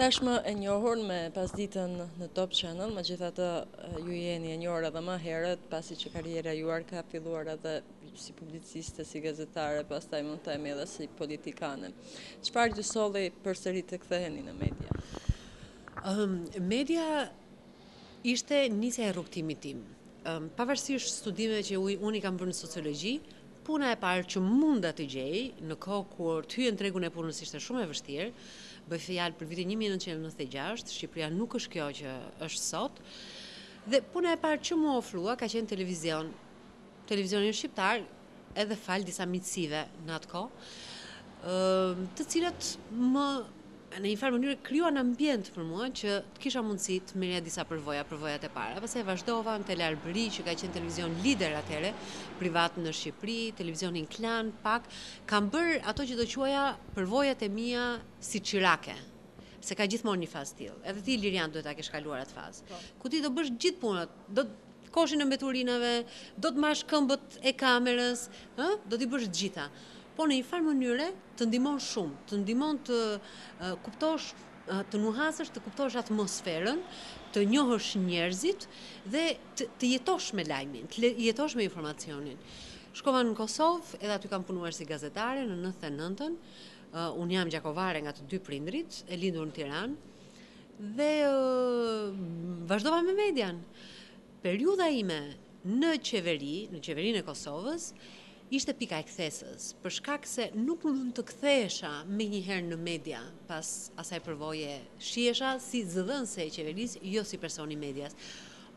Tashmë e njohur me pasditen në Top Channel, megjithatë ju jeni e njohur edhe më herët, pasi që karriera juaj ka filluar edhe si publiciste, si gazetare, pastaj mund të themi edhe si politikane. Çfarë ju solli përsëri të ktheheni në media? Media ishte nisja e rrugëtimit tim. Pavarësisht studimeve që unë i kam bërë në sociologji, Puna e parë që munda të gjej, në kohë kur të hyje në tregun e punës ishte shumë e vështirë, bëhet fjalë për vitin një mijë e nëntëqind e nëntëdhjetë e gjashtë, Shqipëria nuk është kjo që është sot, dhe puna e parë që m'u ofrua ka qenë televizion. Televizionin shqiptar, edhe falë disa miqësive në atë kohë, të cilët më në një farë mënyre krijuan ambient për mua që të kisha mundësi të merja disa përvoja, përvojat e para. Pastaj vazhdova në Tele Arbëria, që ka qenë televizion lider atëherë, privat në Shqipëri, televizionin Klan, pak. Kam bërë ato që do quaja përvojat e mia si çirake, se ka gjithmonë një fazë të tillë. Edhe ti Lirian duhet ta kesh kaluar atë fazë. Po. Ku ti do bësh gjithë punët, do Koshin e mbeturinave, do të mbash këmbët e kamerës, ë, do t'i bësh të gjitha. Po në një farë mënyre të ndihmon shumë, të ndihmon të kuptosh të nuhasësh, të kuptosh atmosferën, të njohësh njerëzit dhe të, të jetosh me lajmin, të jetosh me informacionin. Shkova në Kosovë, edhe aty kam punuar si gazetare në 99-ën. Uh, unë jam gjakovare nga të dy prindërit, e lindur në Tiranë. Dhe vazhdova me median. Periudha ime në qeveri, në qeverinë e Kosovës, ishte pika e kthesës, për shkak se nuk mund të kthehesha menjëherë në media, pas asaj përvoje shihesha si zëdhënëse e qeverisë, jo si person i medias.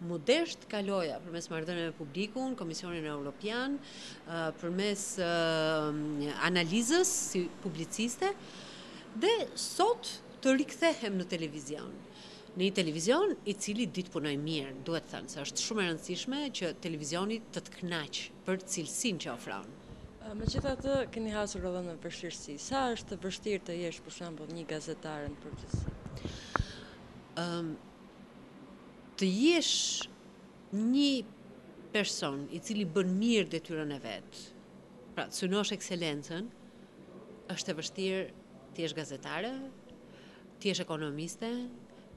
M'u desh të kaloja përmes marrëdhënieve me publikun, Komisionin Europian, përmes analizës si publiciste, dhe sot të rikthehem në televizion, në një televizion i cili di të punojë mirë, duhet thënë se është shumë e rëndësishme që televizioni të të kënaqë për cilësinë që ofron. Megjithatë, keni hasur edhe në vështirësi. Sa është e vështirë të jesh, për shembull, një gazetare në përgjithësi? Ëm të jesh një person i cili bën mirë detyrën e vet, pra të synosh ekselencën, është e vështirë Të jesh gazetare, të jesh ekonomiste,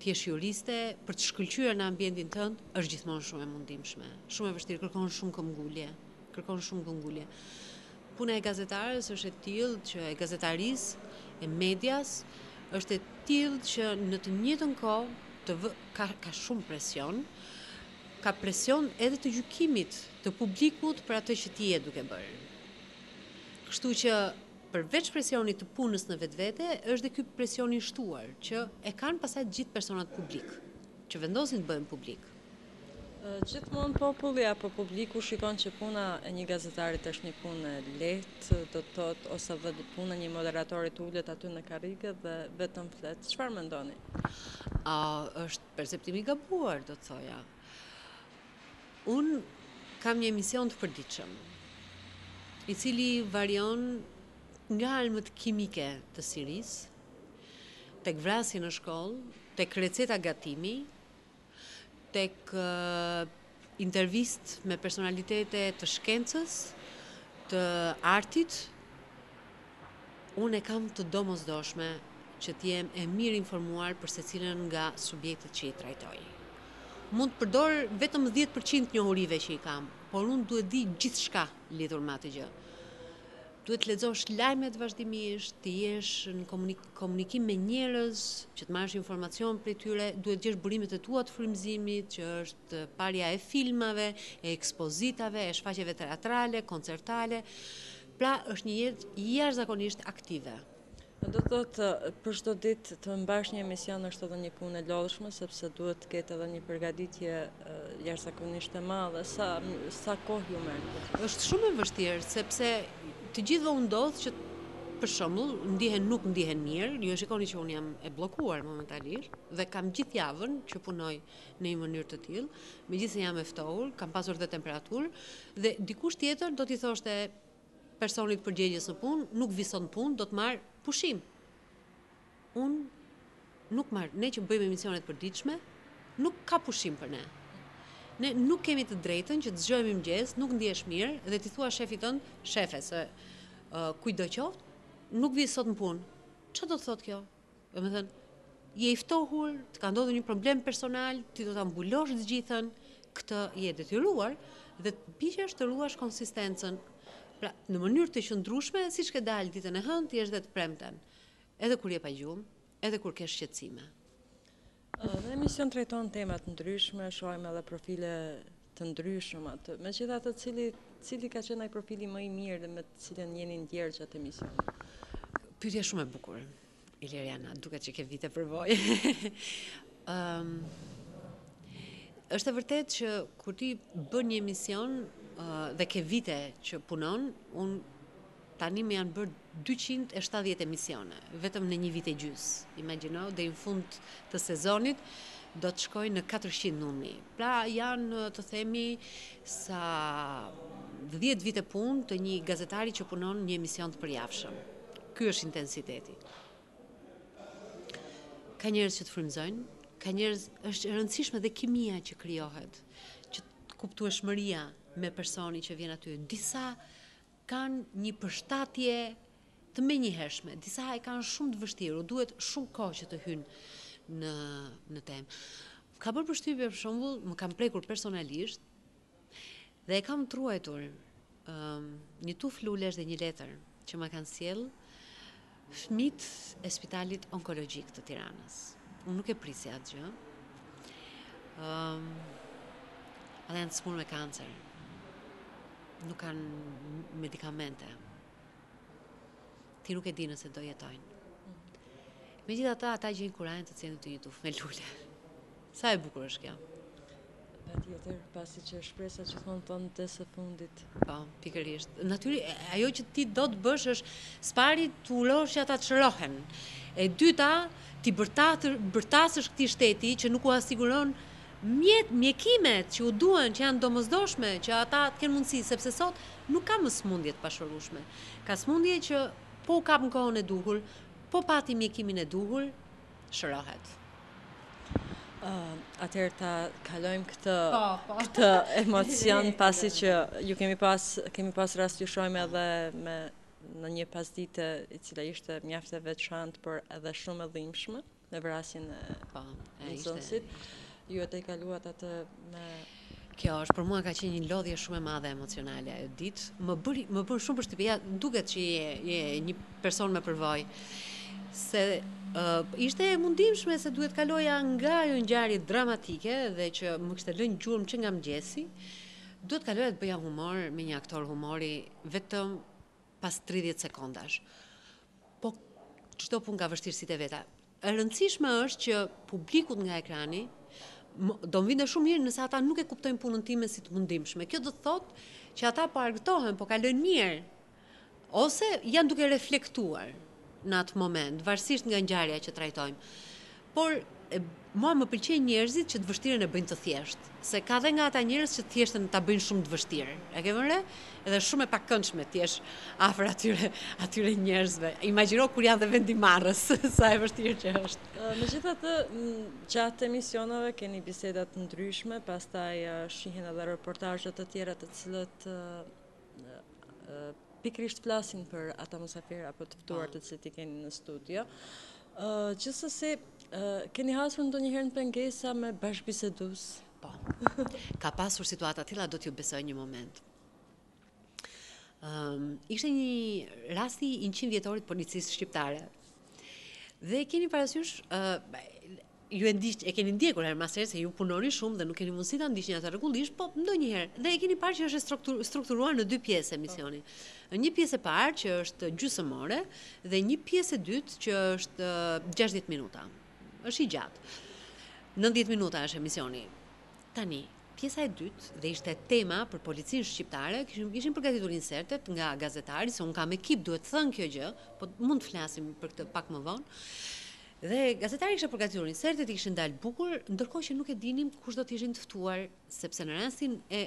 të jesh juriste, për të shkëlqyer në ambientin tënd është gjithmonë shumë e mundimshme. Shumë e vështirë, kërkon shumë këmbgulje, kërkon shumë këmbgulje. Puna e gazetares është e tillë që e gazetarisë, e medias është e tillë që në të njëjtën kohë të vë, ka ka shumë presion, ka presion edhe të gjykimit të publikut për atë që ti je duke bërë. Kështu që Përveç presionit të punës në vetvete, është dhe ky presion i shtuar, që e kanë pastaj të gjithë personat publik, që vendosin të bëhen publik. Gjithmonë populli apo publiku shikon që puna e një gazetarit është një punë e lehtë, do të thotë ose dhe puna e një moderatori të ulet aty në karrige dhe vetëm flet. Çfarë mendoni? A është perceptim i gabuar, do të thoja. Unë kam një emision të përditshëm, i cili varion nga armët kimike të Sirisë, tek vrasje në shkollë, tek receta gatimi, tek intervistë me personalitete të shkencës, të artit, Unë e kam të domosdoshme që të jem e mirëinformuar për secilën nga subjektet që i trajtoj. Mund të përdor vetëm dhjetë për qind të njohurive që i kam, por unë duhet të di gjithçka lidhur me atë gjë. Duhet të lexosh lajmet vazhdimisht, të jesh në komunikim me njerëz, që të marrësh informacion prej tyre, duhet të gjesh burimet e tua të frymëzimit, që është parja e filmave, e ekspozitave, e shfaqjeve teatrale, koncertale. Pra është një jetë jashtëzakonisht aktive. Do të thotë për çdo ditë të mbash një emision është edhe një punë e lodhshme sepse duhet të ketë edhe një përgatitje jashtëzakonisht e madhe sa sa kohë ju merr. Është shumë e vështirë sepse të gjithëve u ndodh që për shembull ndihen nuk ndihen mirë, ju e shikoni që unë jam e bllokuar momentalisht dhe kam gjithë javën që punoj në një mënyrë të tillë, megjithëse jam e ftohur, kam pasur dhe temperaturë, dhe dikush tjetër do t'i thoshte personit përgjegjës në punë, nuk vij sot në punë, do të marr pushim. Unë nuk marr, ne që bëjmë emisione të përditshme, nuk ka pushim për ne. Ne nuk kemi të drejtën që të zgjohemi në mëngjes, nuk ndihesh mirë dhe t'i thuash shefit tënd, shefes, uh, kujtdo qoftë, nuk vij sot në punë. Çfarë do të thotë kjo? Domethënë, je i ftohur, të ka ndodhur një problem personal, ti do ta mbulosh të gjithën, këtë je e detyruar dhe të përpiqesh të ruash konsistencën. Pra, në mënyrë të qëndrueshme, siç ke dalë ditën e hënë, të jesh dhe të premten. Edhe kur je pa gjumë, edhe kur ke shqetësime. Në emision trajton tema të ndryshme, shohim edhe profile të ndryshëm. Megjithatë cili, cili ka qenë ai profili më i mirë dhe me të cilën jeni ndjerë gjatë emisionit? Pyetje shumë e bukur, Ilirjana, duket që ke vite përvojë. um, është e vërtetë që kur ti bën një emision uh, dhe ke vite që punon, unë Tani më janë bërë dyqind e shtatëdhjetë emisione, vetëm në një vit e gjysë. Imagjino, deri në fund të sezonit do të shkojë në katërqind numri. Pra janë, të themi, sa dhjetë vite punë të një gazetari që punon një emision të përjavshëm. Ky është intensiteti. Ka njerëz që të frymëzojnë, ka njerëz, është e rëndësishme dhe kimia që krijohet, që kuptueshmëria me personin që vjen aty. Disa kanë një përshtatje të menjëhershme, disa e kanë shumë të vështirë, u duhet shumë kohë që të hyjnë në në temë. Më ka bërë përshtypje për shembull, më kanë prekur personalisht dhe e kam të ruajtur ëm um, një tufë lulesh dhe një letër që më kanë sjellë Fëmijët e Spitalit Onkologjik të Tiranës. Unë nuk e prisja atë gjë. Ëm Ata janë të sëmurë me kancer. Nuk kanë medikamente. Ti nuk e di nëse do jetojnë. Megjithatë, ata gjejnë kurajën të sjellin ty një tufë me lule. Sa e bukur është kjo. Patjetër, pasi që shpresa gjithmonë thonë vdes e fundit. Po, pikërisht. Natyrisht, ajo që ti do të bësh është së pari të urosh që ata të shërohen. E dyta, t'i bërtasësh këtij shteti që nuk ua siguron mjet, mjekimet që u duhen, që janë domozdoshme, që ata të kenë mundësi, sepse sot nuk ka më sëmundje të pashërueshme. Ka sëmundje që po u kap në kohën e duhur, po pati mjekimin e duhur, shërohet. Uh, atëherë ta kalojmë këtë po, po. këtë emocion pasi që ju kemi pas kemi pas rast t'ju shohim edhe me në një pasdite e cila ishte mjaft e veçantë por edhe shumë e dhimbshme me vrasjen e po, e nxënësit. Ju e tejkaluat atë me Kjo është për mua ka qenë një lodhje shumë e madhe emocionale ajo ditë. Më bëri më bën shumë përshtypje, duket që je je një person me përvojë. Se uh, ishte e mundimshme se duhet kaloja nga ajo ngjarje dramatike dhe që më kishte lënë gjurmë që nga mëngjesi, duhet kaloja të bëja humor me një aktor humori vetëm pas 30 sekondash. Po çdo punë ka vështirësitë e veta. E rëndësishme është që publikut nga ekrani do më vinte shumë mirë nëse ata nuk e kuptojnë punën time si të mundimshme. Kjo do të thotë që ata po argëtohen, po kalojnë mirë, ose janë duke reflektuar në atë moment, varësisht nga ngjarja që trajtojmë. Por, mua më pëlqejnë njerëzit që të vështirën e bëjnë të thjeshtë. Se ka dhe nga ata njerëz që të thjeshtën ta bëjnë shumë të vështirë. E ke vënë re? Edhe shumë e pakëndshme të jesh afër atyre, atyre njerëzve. Imagjino kur janë dhe vendimmarrës, sa e vështirë që është. Megjithatë, gjatë emisioneve keni biseda të ndryshme, pastaj shihen edhe reportazhe të tjera të cilët pikërisht flasin për ata mysafirë apo të ftuar të cilët i keni në studio. Gjithsesi, keni hasur ndonjëherë në pengesa me bashkëbisedues? Po. Ka pasur situata të tilla, do t'ju besoj një moment. Ëm, ishte një rasti i 100 vjetorit të policisë shqiptare. Dhe keni parasysh, Ju e ndiqni, e keni ndjekur herë mas herë se ju punoni shumë dhe nuk keni mundësi ta ndiqni atë rregullisht, po ndonjëherë, dhe e keni parë që është e stroktur, strukturuar në dy pjesë emisioni. Një pjesë e parë që është gjysmë ore dhe një pjesë e dytë që është gjashtëdhjetë minuta. Është i gjatë. Nëntëdhjetë minuta është emisioni. Tani, pjesa e dytë dhe ishte tema për policinë shqiptare, kishim ishin përgatitur insertet nga gazetari, se unë kam ekip, duhet thënë kjo gjë, po mund të flasim për këtë pak më vonë. Dhe gazetari kishte përgatitur insertet, i kishin dalë bukur, ndërkohë që nuk e dinim kush do të ishin të ftuar, sepse në rastin e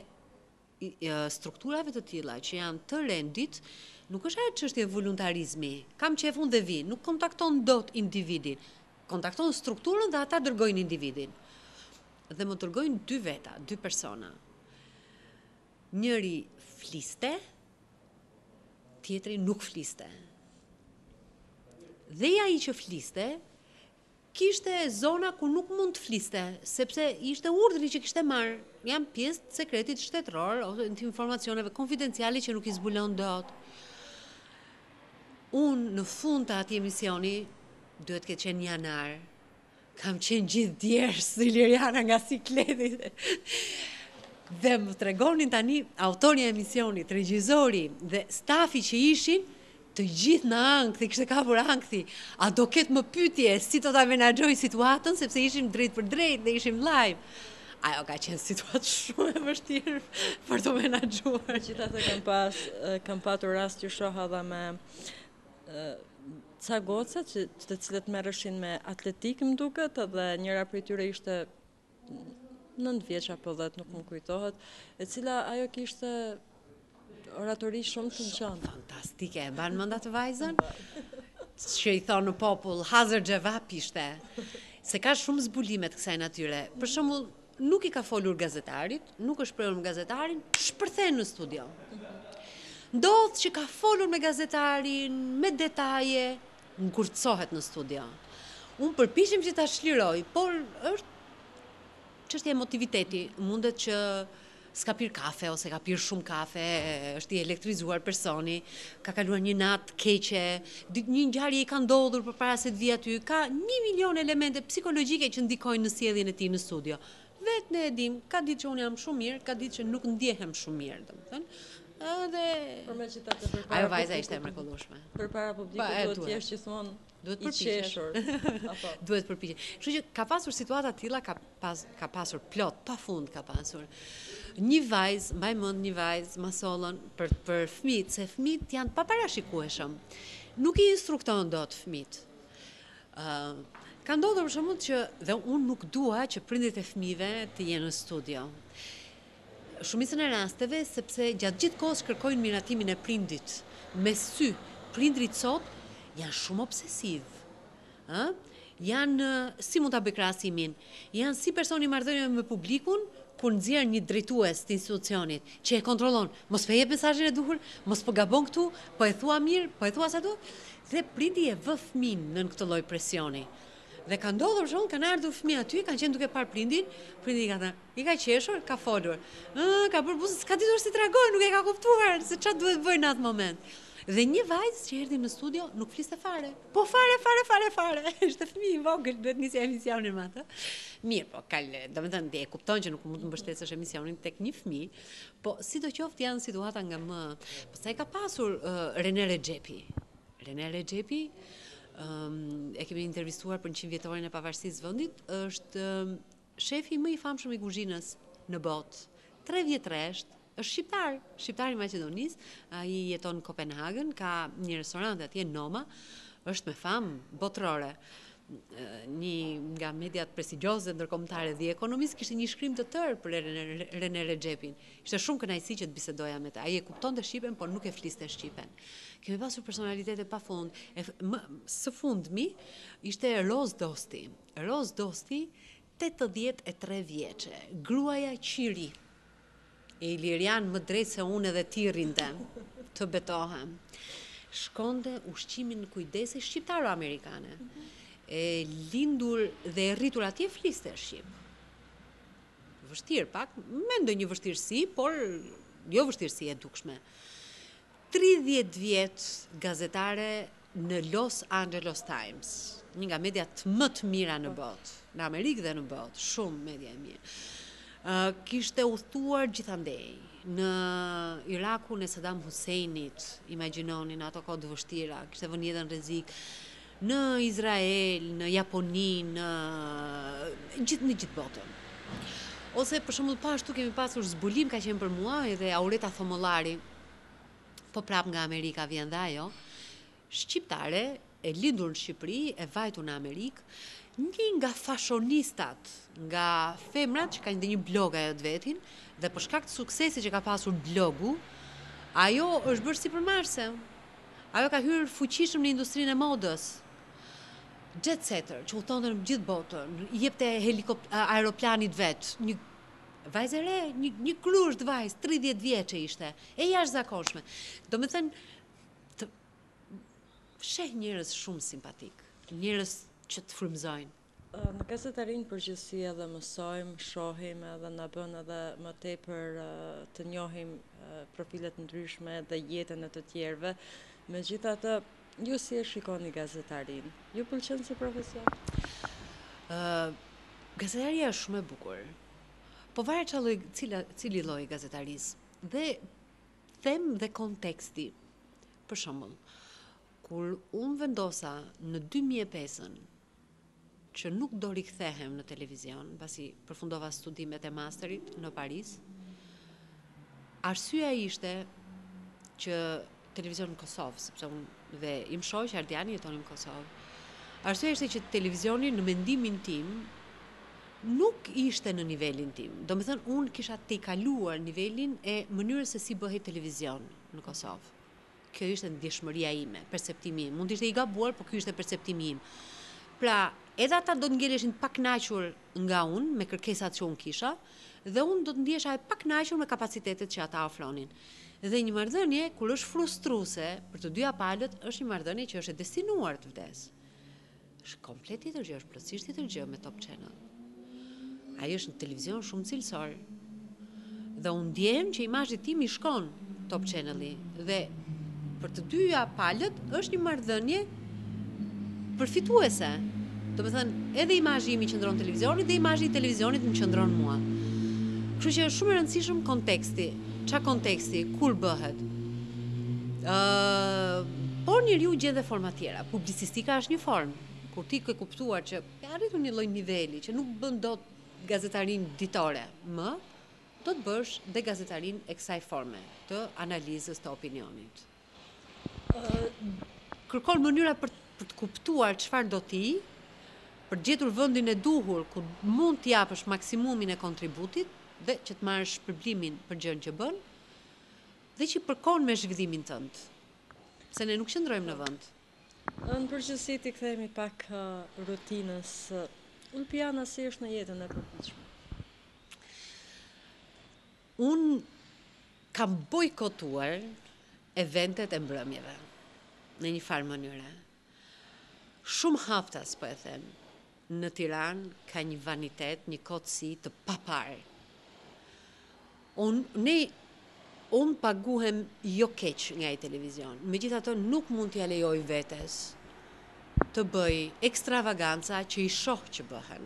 strukturave të tilla që janë të rendit, nuk është ajo çështje voluntarizmi. Kam qejf unë dhe vij, nuk kontakton dot individin. Kontakton strukturën dhe ata dërgojnë individin. Dhe më dërgojnë dy veta, dy persona. Njëri fliste, tjetri nuk fliste. Dhe ai që fliste, kishte zona ku nuk mund të fliste, sepse ishte urdhri që kishte marrë, janë pjesë të sekretit shtetëror, ose të informacioneve konfidenciale që nuk i zbulon dot. Unë në fund të atij emisioni, duhet të ketë qenë janar, Kam qenë gjithë djersë, Ilirjana, nga sikleti. Dhe më tregonin tani autori e emisionit, regjizori dhe stafi që ishin, të gjithë në ankth, i kishte kapur ankthi, a do ketë më pyetje, si do ta menaxhoj situatën, sepse ishim drejtpërdrejt dhe ishim live. Ajo ka qenë situatë shumë e vështirë për t'u menaxhuar. Gjitha të kam, pas, kam patur rast që shoh edhe me ca goca të cilat merreshin me atletikë më duket dhe njëra prej tyre ishte 9 vjeç apo 10 nuk më kujtohet, e cila ajo kishte oratori shumë të gjatë. Fantastike, e mban mend atë vajzën? Që i thonë në popull, hazërxhevap ishte. Se ka shumë zbulime të kësaj natyre. Për shembull, nuk i ka folur gazetarit, nuk është shprehur me gazetarin, shpërthen në studio. Ndodh që ka folur me gazetarin, me detaje, ngurtësohet në studio. Unë përpiqem që ta çliroj, por është çështje emotiviteti, mundet që S'ka pirë kafe ose ka pirë shumë kafe, është i elektrizuar personi, ka kaluar një natë keqe, një ngjarje i ka ndodhur përpara se të vijë aty, ka një milion elemente psikologjike që ndikojnë në sjelljen e tij në studio. Vetë ne e dimë, ka ditë që unë jam shumë mirë, ka ditë që nuk ndjehem shumë mirë, domethënë, Edhe Por megjithatë përpara Ajo vajza ishte e mrekullueshme. Përpara publikut duhet të jesh gjithmonë Duhet përpiqesh. Duhet përpiqesh. Kështu që ka pasur situata të tilla, ka pas ka pasur plot, pafund ka pasur. Një vajzë, mbaj mend një vajzë ma sollën për për fëmijët, se fëmijët janë të paparashikueshëm. Nuk i instrukton dot fëmijët. Ë ka ndodhur për shembull që dhe unë nuk dua që prindërit e fëmijëve të jenë në studio. shumicën e rasteve sepse gjatë gjithë kohës kërkojnë miratimin e prindit me sy prindërit sot janë shumë obsesivë janë si mund ta bëj krahasimin janë si personi i marrëdhënieve me publikun kur nxjerr një drejtues të institucionit që e kontrollon mos po jep mesazhin e duhur mos po gabon këtu po e thua mirë po e thua sa duhet dhe prindi e vë fëmijën nën këtë lloj presioni dhe ka ndodhur për shembull kanë ardhur fëmijë aty kanë qenë duke parë prindin prindi i ka thënë I ka qeshur, ka folur. Ëh, ka bërë buzë, s'ka ditur si të reagojë, nuk e ka kuptuar se çfarë duhet bëjë në atë moment. Dhe një vajzë që erdhi në studio nuk fliste fare. Po fare, fare, fare, fare. Ishte fëmijë i vogël, duhet nisja emisionin me atë. Mirë, po ka, domethënë dhe e kupton që nuk mund të mbështetësh emisionin tek një fëmijë. Po sidoqoftë janë situata nga më. Pastaj ka pasur uh, Rene Rexhepi. Rene Rexhepi um, e kemi intervistuar për 100 vjetorin e pavarësisë vendit, është um, Shefi më i famshëm i kuzhinës në botë, tre vjet rresht, është shqiptar, shqiptar i Maqedonisë, ai jeton në Kopenhagën, ka një restorant atje Noma, është me famë botërore. Një nga mediat prestigjioze ndërkombëtare The Economist kishte një shkrim të tërë për Rene Rexhepin. Ishte shumë kënaqësi që të bisedoja me të. Ai e kuptonte shqipen, por nuk e fliste shqipen. Kemi pasur personalitete pafund. Së fundmi ishte Roz Dosti. Roz Dosti, tetëdhjetë e tre vjeçe, gruaja qiri, e Ilirjan më drejt se unë edhe ti rrinte, të betohem, shkonte ushqimin kujdesej shqiptaro-amerikane. E lindur dhe e rritur atje fliste shqip. Vështirë pak, me ndonjë vështirësi, por jo vështirësi e dukshme. Tridhjetë vjet gazetare në Los Angeles Times, një nga mediat më të mira në botë, në Amerikë dhe në botë, shumë media e mirë. Uh, kishte udhëtuar gjithandej në Irakun e Saddam Husseinit, imagjinoni në ato kohë të vështira, kishte vënë jetën rrezik në Izrael, në Japoni, në gjithë në gjithë botën. Ose për shembull po ashtu kemi pasur zbulim ka qenë për mua edhe Aureta Thomollari, Po prapë nga Amerika vjen dhe ajo, shqiptare, e lindur në Shqipëri, e vajtur në Amerikë, një nga fashionistat, nga femrat që ka një dhe një blog ajo të vetin, dhe për shkak të suksesit që ka pasur blogu, ajo është bërë sipërmarrëse. Ajo ka hyrë fuqishëm në industrinë e modës, jet setter, që udhëton në gjithë botën, i jepte aeroplanit vetë, një Vajzë e re, një, një kërrusht vajzë, 30 vjeçe ishte, e jashtëzakonshme. Domethënë, të, sheh njerëz shumë simpatikë, njerëz që të frymëzojnë. Në gazetari në përgjithësi edhe mësojmë, shohim edhe na bën edhe më tepër të njohim profile të ndryshme dhe jetën e të tjerëve. Megjithatë, Ju si e shikoni gazetarinë? Ju pëlqen si profesion? Gazetaria është shumë e bukur. Po varet çfarë lloj, cila cili lloj gazetarisë. Dhe them dhe konteksti. Për shembull, kur unë vendosa në dy mijë e pesën që nuk do rikthehem në televizion, pasi përfundova studimet e masterit në Paris. Arsyeja ishte që televizion në Kosovë, sepse unë dhe im shoq Ardiani jetonim në Kosovë. Arsyeja ishte që televizioni në mendimin tim nuk ishte në nivelin tim. Domethënë, unë kisha tejkaluar nivelin e mënyrës se si bëhej televizion në Kosovë. Kjo ishte ndjeshmëria ime, perceptimi im. Mund të ishte i gabuar, por ky ishte perceptimi im. Pra, edhe ata do të ngeleshin të pakënaqur nga unë, me kërkesat që unë kisha, dhe unë do të ndihesha e pakënaqur me kapacitetet që ata ofronin. Dhe një marrëdhënie kur është frustruese për të dyja palët, është një marrëdhënie që është e destinuar të vdesë. Është komplet tjetër gjë, është plotësisht tjetër gjë me Top Channel. Ai është një televizion shumë cilësor. Dhe unë ndiej që imazhit tim i shkon Top Channel-i dhe për të dyja palët është një marrëdhënie përfituese. Domethënë, edhe imazhi im i qëndron televizionit dhe imazhi i televizionit më qëndron mua. Kështu që është shumë e rëndësishme konteksti. Ça konteksti, kur bëhet? Ëh, uh, por njeriu gjen dhe forma tjera. Publicistika është një formë, kur ti ke kuptuar që ke arritur një lloj niveli që nuk bën dot gazetarinë ditore më, do të bësh dhe gazetarinë e kësaj forme të analizës, të opinionit. Kërkon mënyra për të kuptuar çfarë do ti, për të gjetur vendin e duhur ku mund të japësh maksimumin e kontributit dhe që të marrësh shpërblimin për gjënë që bën, Dhe që përkon me zhvillimin tënd. Se ne nuk qëndrojmë në vend. Në përgjithësi t'i kthehemi pak rutinës. Ulpiana si është në jetën e përditshme? Unë kam bojkotuar eventet e mbrëmjeve në një farë mënyre. Shumë haptas po e them, në Tiranë ka një vanitet, një kotësi të paparë. Unë, ne, unë paguhem jo keq nga ai televizion, megjithatë nuk mund t'ia lejoj vetes të bëj ekstravaganca që i shoh që bëhen.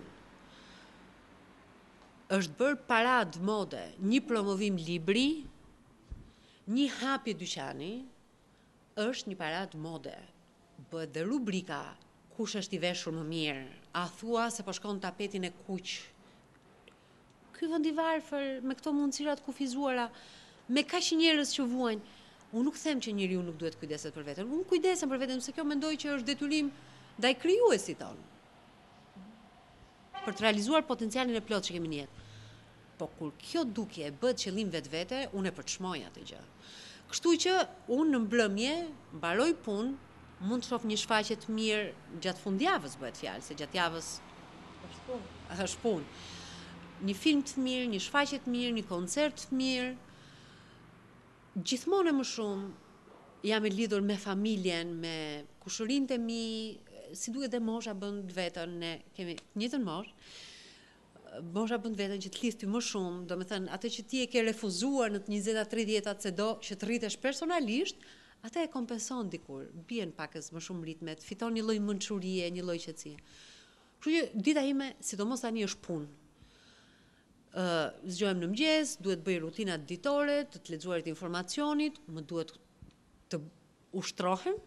Është bërë paradë mode, një promovim libri, një hapje dyqani, Është një paradë mode. Bëhet dhe rubrika Kush është i veshur më mirë? A thua se po shkon tapetin e kuq? Ky vend i varfër me këto mundësira të kufizuara, me kaq njerëz që vuajnë, unë nuk them që njeriu nuk duhet të kujdeset për veten. Unë kujdesem për veten, se kjo mendoj që është detyrim ndaj krijuesit tonë. për të realizuar potencialin e plotë që kemi në jetë. Po kur kjo dukja bëhet qëllim në vetvete, unë e përçmoj atë gjë. Kështu që unë në mbrëmje mbaroj punë, mund të shoh një shfaqje të mirë gjatë fundjavës bëhet fjalë, se gjatë javës është punë. Është punë. Një film të mirë, një shfaqje të mirë, një koncert të mirë, Gjithmonë e më shumë jam e lidhur me familjen, me kushërinjtë e mi, si duket dhe mosha bën të vetën, ne kemi të njëjtën moshë. Mosha bën të vetën që të lidh ty më shumë, domethënë atë që ti e ke refuzuar në të 20-at, 30-at se do që të rritesh personalisht, atë e kompenson dikur, bien pakës më shumë ritmet, fiton një lloj mënçurie, një lloj qetësie. Kështu që dita ime, sidomos tani është punë. Zgjohem në mëngjes, duhet të bëj rutinat ditore, të të lexuarit informacionit, më duhet të ushtrohem,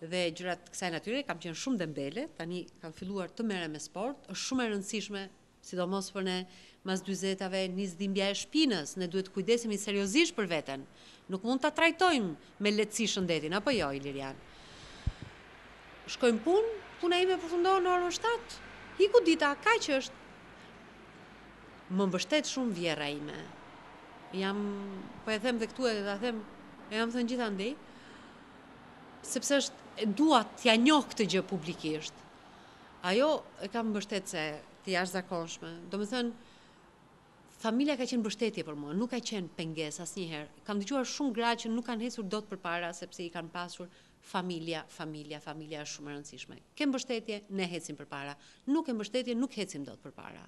dhe gjëra të kësaj natyre, kam qenë shumë dembele, tani kam filluar të merrem me sport, është shumë e rëndësishme, sidomos për ne mas dyzetave, nis dhimbja e shpinës, ne duhet të kujdesemi seriozisht për veten, nuk mund ta trajtojmë me lehtësi shëndetin, apo jo, Ilirjan? Shkoj në punë, puna ime përfundon në orën 7, iku dita, kaq është. Më mbështet shumë vjerra ime. Jam, po e them dhe këtu edhe ta them, e kam thënë gjithandej, sepse është, e dua t'ja njoh këtë gjë publikisht. Ajo e kam mbështetëse të jashtëzakonshme. Domethënë, Familja ka qenë mbështetje për mua, nuk ka qenë pengesë asnjëherë. Kam dëgjuar shumë gra që nuk kanë ecur dot përpara sepse i kanë pasur familja, familja, familja është shumë e rëndësishme. Ke mbështetje, ne ecim përpara. Nuk ke mbështetje, nuk ecim dot përpara.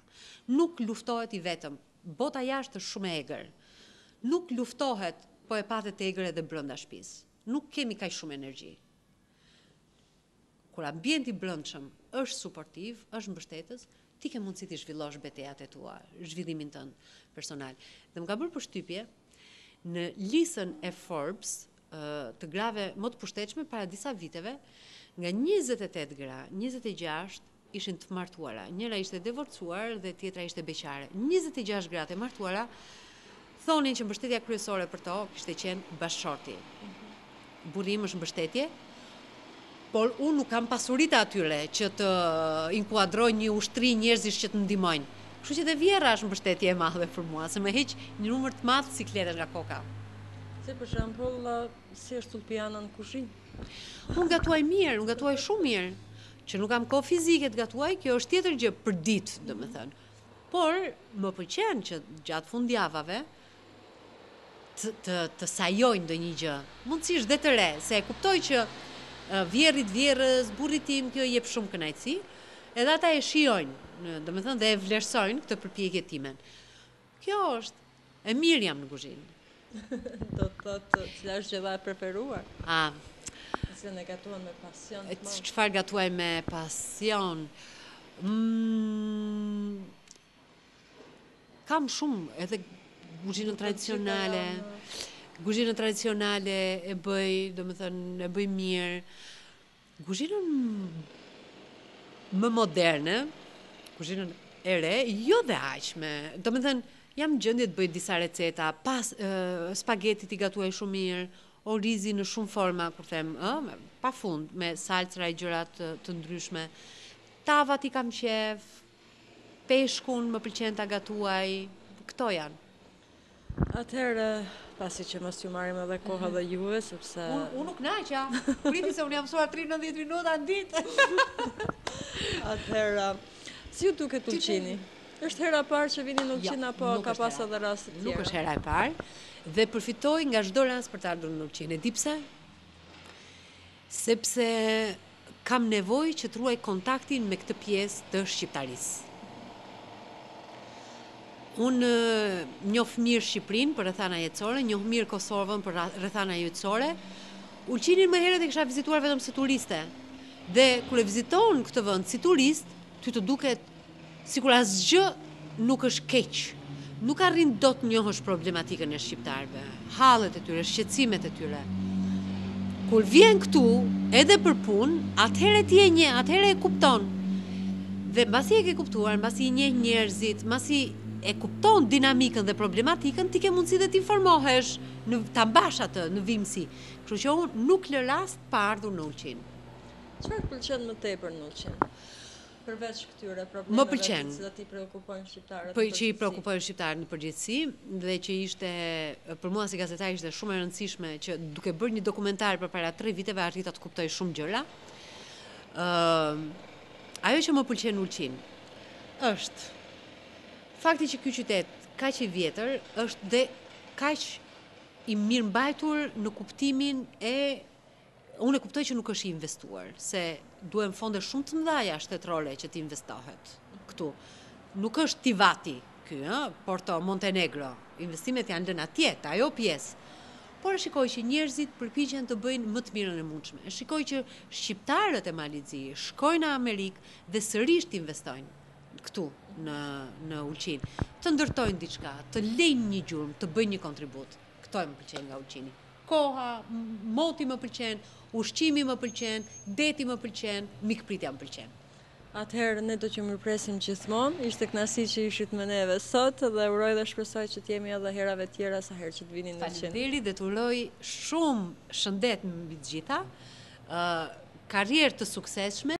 Nuk luftohet i vetëm. Bota jashtë është shumë e egër. Nuk luftohet po e pate të egër edhe brenda shtëpisë. Nuk kemi kaq shumë energji. Kur ambienti i brendshëm është suportiv, është mbështetës, ti ke mundësi t'i zhvillosh betejat e tua, zhvillimin tënd personal. Dhe më ka bërë përshtypje, në listën e Forbes të grave më të pushtetshme para disa viteve, nga njëzet e tetë gra, njëzet e gjashtë ishin të martuara, njëra ishte e divorcuar dhe tjetra ishte beqare. Njëzet e gjashtë gratë e martuara thonin që mbështetja kryesore për to kishte qenë bashkëshorti. Burri im është mbështetje, por unë nuk kam pasuritë e atyre që të inkuadroj një ushtri njerëzish që të ndihmojnë. Kështu që dhe vjerra është mbështetje e madhe për mua, se më heq një numër të madh sikletesh nga koka. Se për shembull, si është Ulpiana në kuzhinë? Unë gatuaj mirë, unë gatuaj shumë mirë. Që nuk kam kohë fizike të gatuaj, kjo është tjetër gjë përditë, domethënë. Por më pëlqen që gjatë fundjavave të të, të sajoj ndonjë gjë, mundësisht dhe të re, se e kuptoj që vjerrit vjerrës, burrit tim, kjo i jep shumë kënaqësi, edhe ata e shijojnë, domethënë dhe e vlerësojnë këtë përpjekje timen. Kjo është. E mirë jam në kuzhinë. Do të thotë cila është gjella e preferuar. A. Që e gatuan me pasion. Çfarë gatuaj me pasion? Mm, kam shumë edhe kuzhinën tradicionale. Kuzhinën tradicionale e bëj, domethënë e bëj mirë. Kuzhinën më moderne, kuzhinën e re, jo dhe aq me, domethënë jam në gjendje të bëj disa receta, pa spagetit i gatuaj shumë mirë, orizin në shumë forma, kur them, ë, pa fund, me salca e gjëra të, të ndryshme. Tavat i kam qejf, peshkun më pëlqen ta gatuaj, këto janë. Atëherë, pasi që mos ju marrim edhe koha dhe juve, sepse... Unë nuk naqa, priti se unë jam suar 3-9 minuta në ditë. Atëherë, si ju duket Ulqini? Është hera e parë që vini në Ulqin, jo, apo ka pas edhe raste tjera? Nuk është hera e parë, dhe përfitoj nga çdo rast për të ardhur në Ulqin. E di pse? Sepse kam nevojë që të ruaj kontaktin me këtë pjesë të shqiptarisë. Unë njoh mirë Shqipërinë për rrethana jetësore, njoh mirë Kosovën për rrethana jetësore. Ulqinin më herët e kisha vizituar vetëm si turiste. Dhe kur e viziton këtë vend si turist, ty të duket Sikur asgjë nuk është keq. Nuk arrin dot të njohësh problematikën e shqiptarëve, hallet e tyre, shqetësimet e tyre. Kur vjen këtu edhe për punë, atëherë ti e njeh, atëherë e kupton. Dhe mbasi e ke kuptuar, mbasi i njeh njerëzit, mbasi e kupton dinamikën dhe problematikën, ti ke mundësi dhe të informohesh, ta mbash atë në vijimësi. Kështu që unë nuk lë rast pa ardhur në Ulqin. Çfarë të pëlqen më tepër në Ulqin? përveç këtyre problemeve të cilat i preokupojnë shqiptarët në përgjithësi. Më pëlqen që i preokupojnë shqiptarët në përgjithësi dhe që ishte, për mua si gazetare ishte shumë e rëndësishme që duke bërë një dokumentar përpara tre viteve arrita të kuptoj shumë gjëra. Ajo që më pëlqen Ulqin është fakti që ky qytet kaq i vjetër është dhe kaq i mirëmbajtur në kuptimin e Unë e kuptoj që nuk është i investuar, se duhen fonde shumë të mëdha shtetërore që të investohet këtu. Nuk është Tivati ky, ë, Porto Montenegro. Investimet janë lënë atje, te ajo pjesë. Por e shikoj që njerëzit përpiqen të bëjnë më të mirën e mundshme. E shikoj që shqiptarët e Malit Zi shkojnë në Amerikë dhe sërish investojnë këtu në në Ulqin. Të ndërtojnë diçka, të lejnë një gjurmë, të bëjnë një kontribut. Këto më pëlqejnë nga Ulqini. Koha, moti më pëlqen, ushqimi më pëlqen, deti më pëlqen, mikpritja më pëlqen. Atëherë ne do t'ju mirëpresim gjithmonë. Ishte kënaqësi që ishit me neve sot dhe uroj dhe shpresoj që të jemi edhe herave të tjera sa herë që të vini në Ulqin. Faleminderit dhe të uroj shumë shëndet mbi të gjitha. Karrierë të suksesshme.